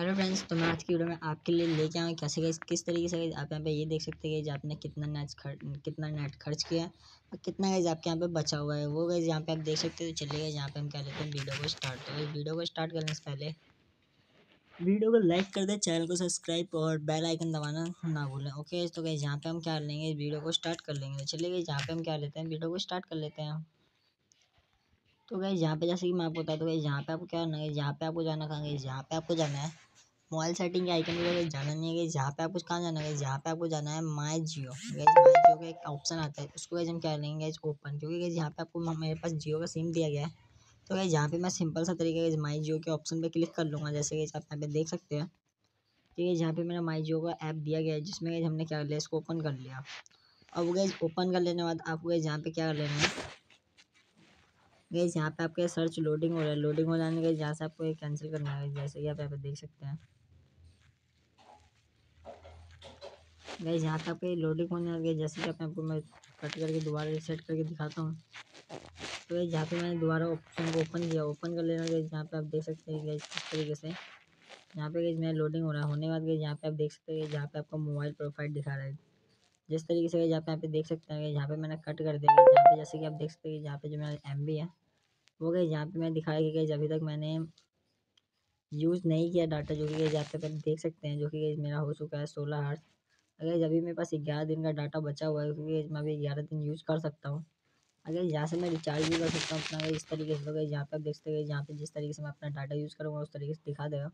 Hello friends तो मैं आज की वीडियो में आपके लिए लेके आऊँ कैसे गए किस तरीके से गए आप यहाँ पे ये देख सकते हैं कि आपने कितना नेट खर्च कितना नेट खर्च किया है और कितना गए आपके यहाँ पे बचा हुआ है वो गए यहाँ पे आप देख सकते हैं तो चलिए यहाँ पे हम क्या लेते हैं वीडियो को स्टार्ट तो वीडियो को स्टार्ट करने से पहले वीडियो को लाइक कर दे चैनल को सब्सक्राइब और बेल आइकन दबाना ना भूलें ओके तो गई यहाँ पे हम क्या लेंगे वीडियो को स्टार्ट कर लेंगे चलिए गई यहाँ पे हम क्या लेते हैं वीडियो को स्टार्ट कर लेते हैं तो गई यहाँ पे जैसे कि मैं आपको बता दूँ यहाँ पे आपको क्या करना है यहाँ पे आपको जाना कहाँ गई यहाँ पे आपको जाना है मोबाइल सेटिंग के आइकन पे जाना नहीं है यहाँ पे आपको कहाँ जाना है यहाँ पे आपको जाना है माई जियो। गैस माई जियो का एक ऑप्शन आता है, उसको हम क्या लेंगे ओपन क्योंकि यहाँ पे आपको मेरे पास जियो का सिम दिया गया है। तो गैस यहाँ पे मैं सिंपल सा तरीके गैस माई जियो के ऑप्शन पे क्लिक कर लूँगा। जैसे कि आप यहाँ पे देख सकते हैं। ठीक है यहाँ पे मेरा माई जियो का ऐप दिया गया है, जिसमें हमने क्या लिया, इसको ओपन कर लिया। अब वो गैस ओपन कर लेने के बाद आपको गैस यहाँ पे क्या कर लेना है? गैस यहाँ पे आपके सर्च लोडिंग हो रहा है। लोडिंग हो जाने के जहाँ से आपको ये कैंसिल करना है। जैसे कि आप यहाँ पे देख सकते हैं। गैस यहाँ तक पे लोडिंग होने लगे जैसे कि अपने आपको मैं कट करके दोबारा रिसेट करके दिखाता हूँ। तो ये जहाँ पे मैंने दोबारा ऑप्शन को ओपन किया ओपन कर लेना गई जहाँ पे आप देख सकते हैं किस तरीके से यहाँ पे गई मेरा लोडिंग हो रहा है, होने के बाद गई यहाँ पे आप देख सकते हैं जहाँ पे आपका मोबाइल प्रोफ़ाइल दिखा रहा है। जिस तरीके से जहाँ पे आप देख सकते हैं यहाँ पे मैंने कट कर दिया यहाँ पे जैसे कि आप देख सकते हैं यहाँ पे जो मेरा एम है, वो गई यहाँ पे मैं दिखाया कि गई अभी तक मैंने यूज़ नहीं किया डाटा जो कि यहाँ पे आप देख सकते हैं, जो कि मेरा हो चुका है सोलह हर्ट्स अगर अभी मेरे पास ग्यारह दिन का डाटा बचा हुआ है क्योंकि मैं अभी ग्यारह दिन यूज़ कर सकता हूँ। अगर यहाँ से मैं रिचार्ज भी कर सकता हूँ अपना, अगर इस तरीके से अगर यहाँ पर आप देखते हैं यहाँ पे जिस तरीके से मैं अपना डाटा यूज़ करूँगा, उस तरीके से दिखा देगा।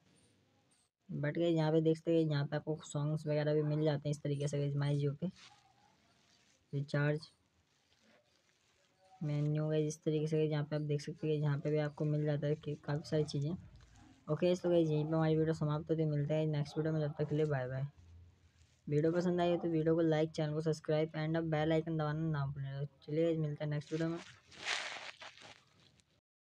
बट गए यहाँ पे देखते हैं यहाँ पे आपको सॉन्ग्स वगैरह भी मिल जाते हैं इस तरीके से माई जियो पे। रिचार्ज मेन्यू गई इस तरीके से यहाँ पे आप देख सकते हैं यहाँ पे भी आपको मिल जाता है काफ़ी सारी चीज़ें। ओके इस तो गई यहीं पे हमारी वीडियो समाप्त होती मिलते हैं नेक्स्ट वीडियो में जब तक के लिए बाय बाय वीडियो पसंद आई तो वीडियो को लाइक, चैनल को सब्सक्राइब एंड अब बेल आइकन दबाना ना भूलें। चलिए मिलते हैं नेक्स्ट वीडियो में।